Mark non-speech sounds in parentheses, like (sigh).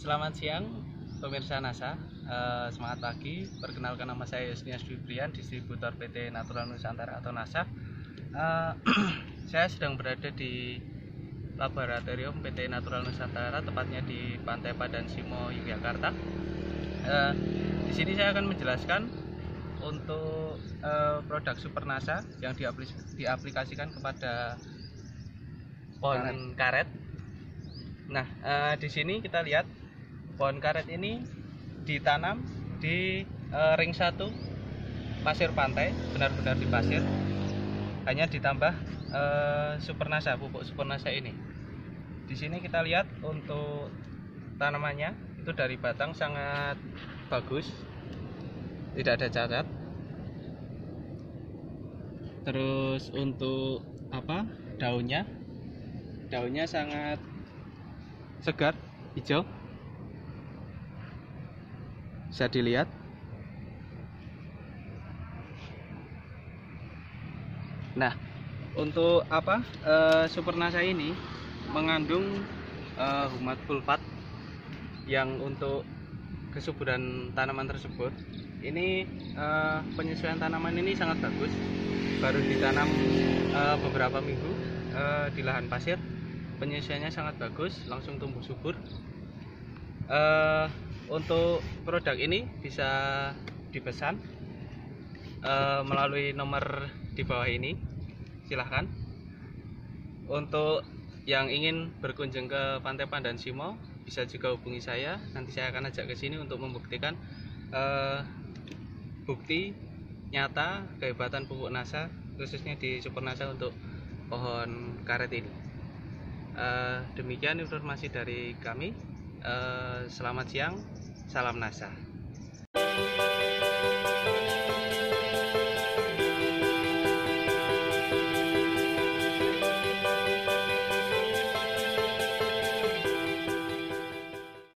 Selamat siang pemirsa NASA. Eh, semangat pagi. Perkenalkan nama saya Yusnias Fibrian, distributor PT Natural Nusantara atau NASA. Eh, (clears throat) saya sedang berada di laboratorium PT Natural Nusantara, tepatnya di Pantai Padan Simo, Yogyakarta. Eh, di sini saya akan menjelaskan untuk eh, produk Super NASA yang diaplis- diaplikasikan kepada pohon karet. Nah, eh, di sini kita lihat pohon karet ini ditanam di eh, ring satu pasir pantai, benar-benar di pasir. Hanya ditambah eh, supernasa, pupuk supernasa ini. Di sini kita lihat untuk tanamannya itu dari batang sangat bagus, tidak ada cacat. Terus untuk apa daunnya, daunnya sangat segar, hijau. Bisa dilihat. Nah, untuk apa? eh, Supernasa ini mengandung eh, humat sulfat yang untuk kesuburan tanaman tersebut. Ini eh, penyesuaian tanaman ini sangat bagus. Baru ditanam eh, beberapa minggu eh, di lahan pasir. Penyesuaiannya sangat bagus, langsung tumbuh subur. Eh, untuk produk ini bisa dipesan eh, melalui nomor di bawah ini. Silahkan. Untuk yang ingin berkunjung ke Pantai Pandan Simo bisa juga hubungi saya. Nanti saya akan ajak ke sini untuk membuktikan eh, bukti nyata kehebatan pupuk NASA khususnya di Super NASA untuk pohon karet ini. Eh, demikian informasi dari kami Eh, selamat siang salam NASA